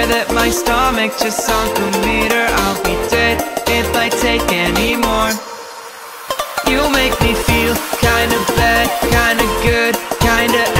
swear that my stomach just sunk a meter. I'll be dead if I take any more. You make me feel kinda bad, kinda good, kinda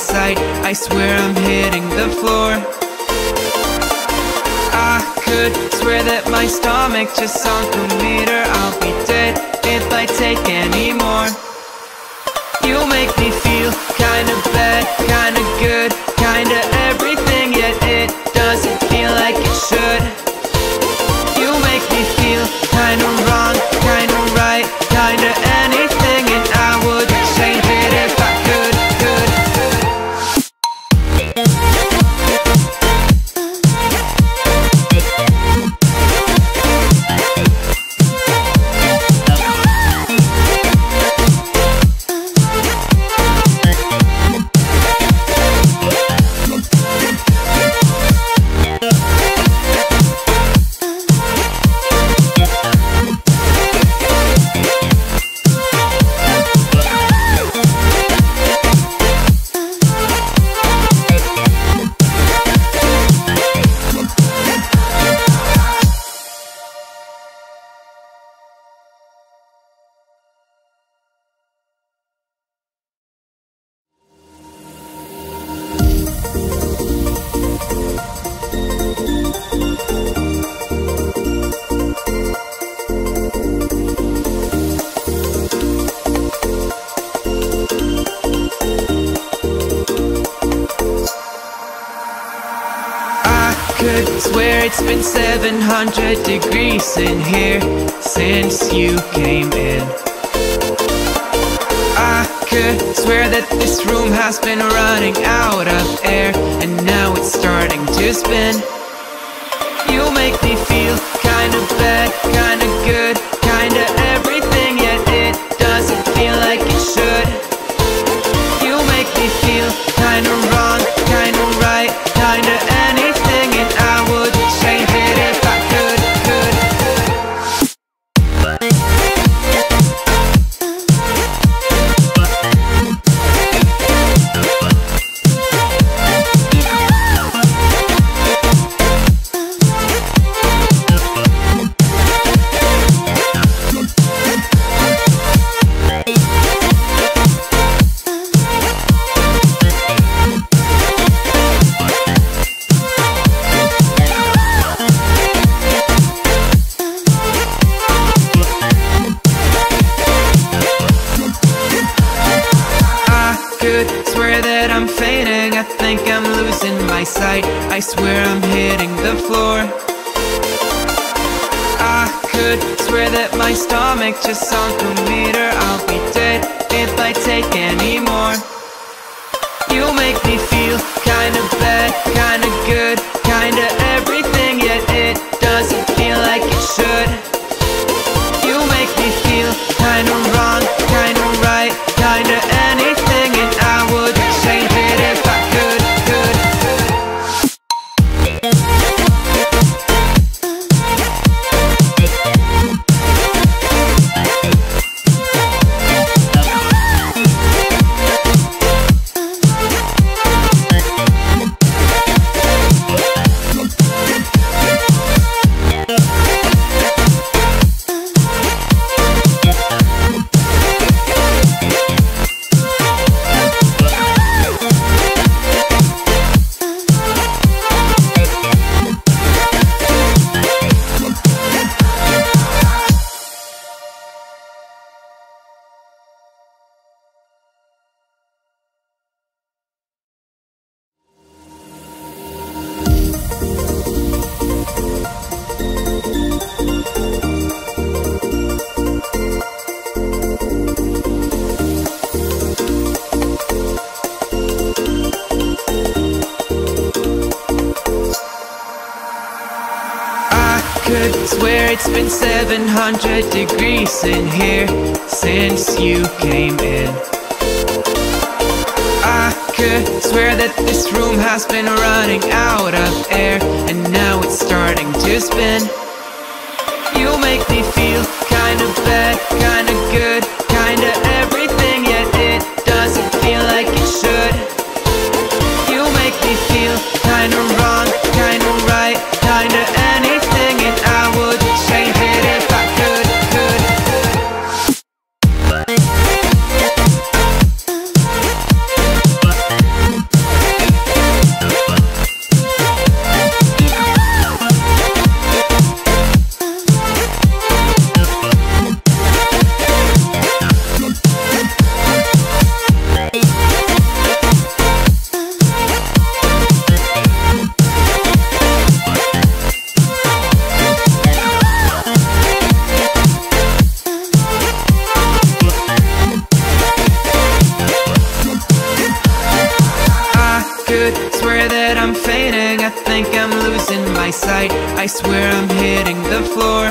sight. I swear I'm hitting the floor. I could swear that my stomach just sunk a meter. I'll be dead if I take any more. You make me feel kinda bad, swear it's been 700 degrees in here since you came in. I could swear that this room has been running out of air And now it's starting to spin. You make me feel kinda bad, kinda my stomach just sunk a meter I'll be dead if I take any more. You make me feel kinda bad, kinda good, kinda everything Yet it doesn't feel like it should been 700 degrees in here since you came in. I could swear that this room has been running out of air And now it's starting to spin. You make me feel kinda bad, kinda good, losing my sight. I swear I'm hitting the floor.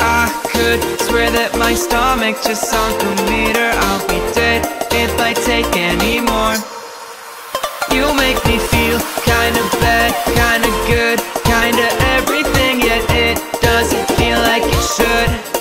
I could swear that my stomach just sunk a meter. I'll be dead if I take any more. You make me feel kinda bad, kinda good, kinda everything Yet it doesn't feel like it should